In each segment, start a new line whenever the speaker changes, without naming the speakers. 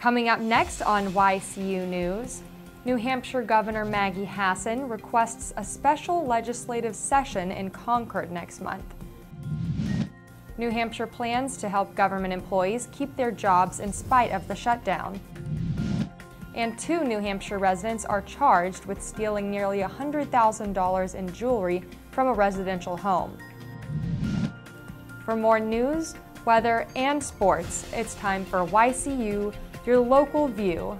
Coming up next on YCU News, New Hampshire Governor Maggie Hassan requests a special legislative session in Concord next month. New Hampshire plans to help government employees keep their jobs in spite of the shutdown. And two New Hampshire residents are charged with stealing nearly $100,000 in jewelry from a residential home. For more news, weather, and sports, it's time for YCU, your local view.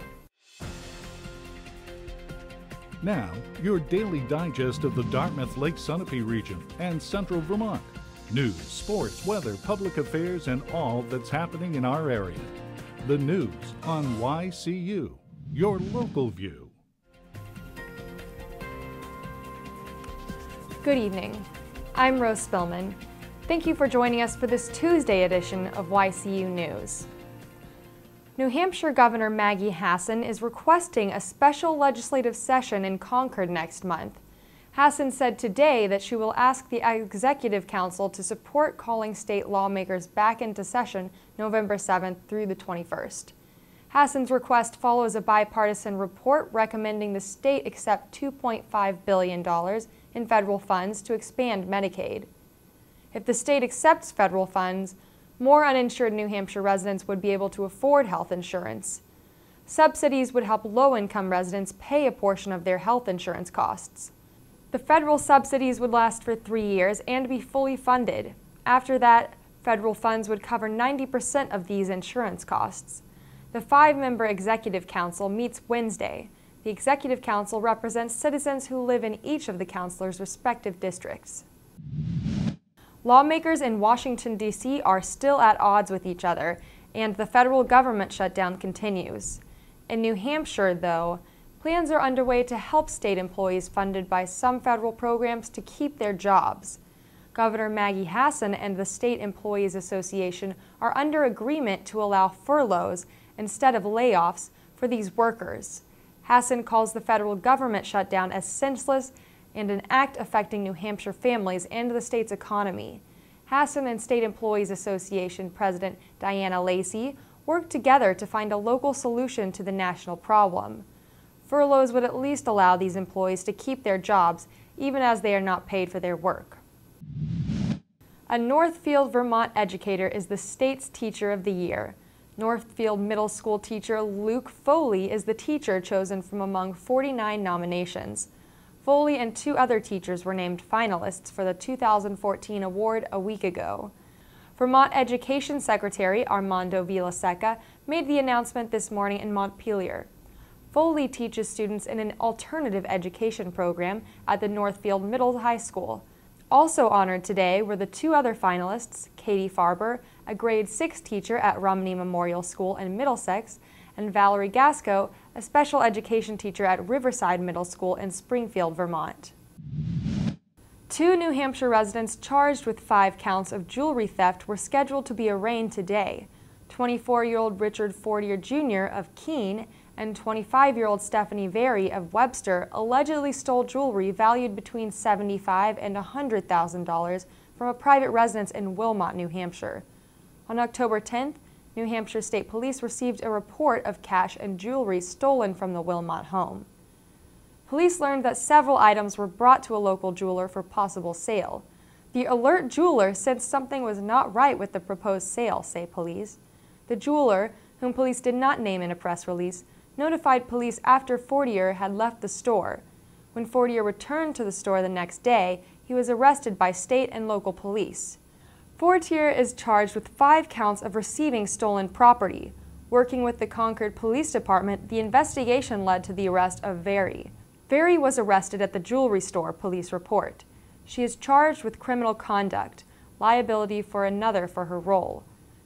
Now, your daily digest of the Dartmouth Lake Sunapee region and central Vermont. News, sports, weather, public affairs, and all that's happening in our area. The news on YCU, your local view.
Good evening. I'm Rose Spillman. Thank you for joining us for this Tuesday edition of YCU News. New Hampshire Governor Maggie Hassan is requesting a special legislative session in Concord next month. Hassan said today that she will ask the Executive Council to support calling state lawmakers back into session November 7th through the 21st. Hassan's request follows a bipartisan report recommending the state accept $2.5 billion in federal funds to expand Medicaid. If the state accepts federal funds, more uninsured New Hampshire residents would be able to afford health insurance. Subsidies would help low-income residents pay a portion of their health insurance costs. The federal subsidies would last for three years and be fully funded. After that, federal funds would cover 90% of these insurance costs. The five-member Executive Council meets Wednesday. The Executive Council represents citizens who live in each of the councilors' respective districts. Lawmakers in Washington, D.C. are still at odds with each other, and the federal government shutdown continues. In New Hampshire, though, plans are underway to help state employees funded by some federal programs to keep their jobs. Governor Maggie Hassan and the State Employees Association are under agreement to allow furloughs instead of layoffs for these workers. Hassan calls the federal government shutdown as senseless and an act affecting New Hampshire families and the state's economy. Hassan and State Employees Association President Diana Lacey worked together to find a local solution to the national problem. Furloughs would at least allow these employees to keep their jobs even as they are not paid for their work. A Northfield, Vermont educator is the state's Teacher of the Year. Northfield Middle School teacher Luke Foley is the teacher chosen from among 49 nominations. Foley and two other teachers were named finalists for the 2014 award a week ago. Vermont Education Secretary Armando Villaseca made the announcement this morning in Montpelier. Foley teaches students in an alternative education program at the Northfield Middle High School. Also honored today were the two other finalists, Katie Farber, a grade 6 teacher at Rumney Memorial School in Middlesex, and Valerie Gasco, a special education teacher at Riverside Middle School in Springfield, Vermont. Two New Hampshire residents charged with five counts of jewelry theft were scheduled to be arraigned today. 24-year-old Richard Fortier Jr. of Keene and 25-year-old Stephanie Very of Webster allegedly stole jewelry valued between 75 and $100,000 from a private residence in Wilmot, New Hampshire. On October 10th, New Hampshire State Police received a report of cash and jewelry stolen from the Wilmot home. Police learned that several items were brought to a local jeweler for possible sale. The alert jeweler said something was not right with the proposed sale, say police. The jeweler, whom police did not name in a press release, notified police after Fortier had left the store. When Fortier returned to the store the next day, he was arrested by state and local police. Fortier is charged with five counts of receiving stolen property. Working with the Concord Police Department, the investigation led to the arrest of Very. Very was arrested at the jewelry store, police report. She is charged with criminal conduct, liability for another for her role.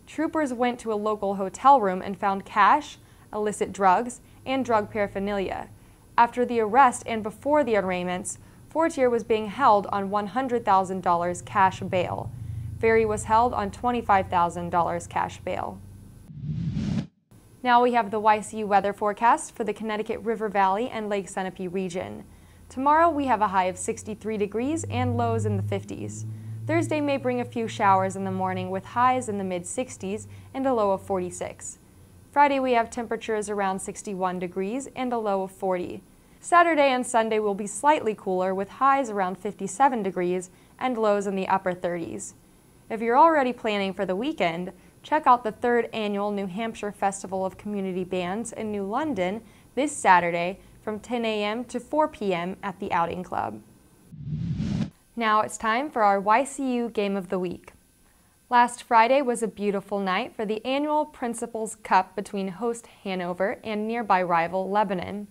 Troopers went to a local hotel room and found cash, illicit drugs, and drug paraphernalia. After the arrest and before the arraignments, Fortier was being held on $100,000 cash bail. Very was held on $25,000 cash bail. Now we have the YCU weather forecast for the Connecticut River Valley and Lake Sunapee region. Tomorrow we have a high of 63 degrees and lows in the 50s. Thursday may bring a few showers in the morning with highs in the mid 60s and a low of 46. Friday we have temperatures around 61 degrees and a low of 40. Saturday and Sunday will be slightly cooler with highs around 57 degrees and lows in the upper 30s. If you're already planning for the weekend, check out the third annual New Hampshire Festival of Community Bands in New London this Saturday from 10 a.m. to 4 p.m. at the Outing Club. Now it's time for our YCU Game of the Week. Last Friday was a beautiful night for the annual Principals Cup between host Hanover and nearby rival Lebanon.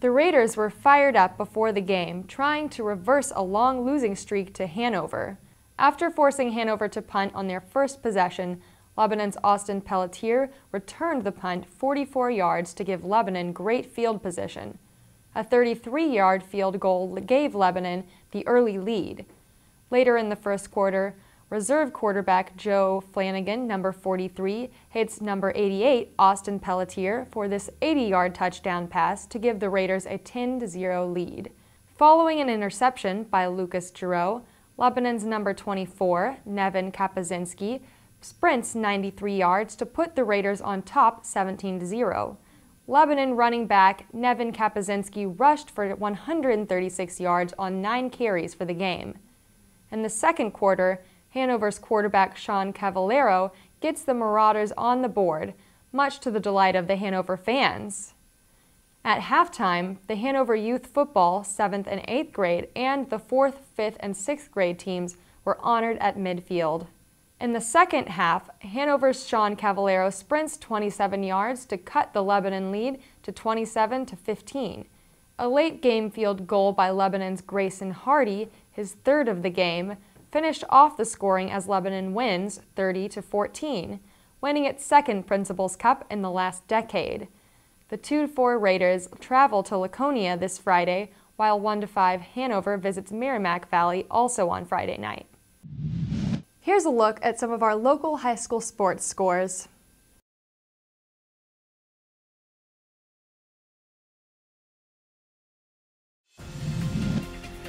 The Raiders were fired up before the game, trying to reverse a long losing streak to Hanover. After forcing Hanover to punt on their first possession, Lebanon's Austin Pelletier returned the punt 44 yards to give Lebanon great field position. A 33-yard field goal gave Lebanon the early lead. Later in the first quarter, reserve quarterback Joe Flanagan, number 43, hits number 88, Austin Pelletier, for this 80-yard touchdown pass to give the Raiders a 10-0 lead. Following an interception by Lucas Giroux, Lebanon's number 24, Nevin Kapazinski, sprints 93 yards to put the Raiders on top 17-0. Lebanon running back Nevin Kapazinski rushed for 136 yards on nine carries for the game. In the second quarter, Hanover's quarterback Sean Cavallero gets the Marauders on the board, much to the delight of the Hanover fans. At halftime, the Hanover Youth Football 7th and 8th grade and the 4th, 5th, and 6th grade teams were honored at midfield. In the second half, Hanover's Sean Cavallero sprints 27 yards to cut the Lebanon lead to 27 to 15. A late game field goal by Lebanon's Grayson Hardy, his third of the game, finished off the scoring as Lebanon wins 30 to 14, winning its second Principals Cup in the last decade. The two-to-four Raiders travel to Laconia this Friday, while one-to-five Hanover visits Merrimack Valley also on Friday night. Here's a look at some of our local high school sports scores.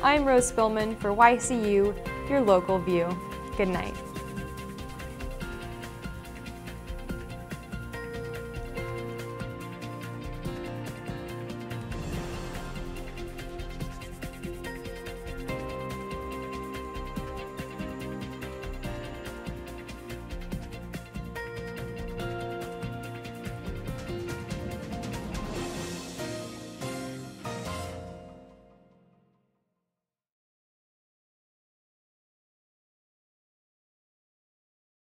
I'm Rose Spillman for YCU, your local view. Good night.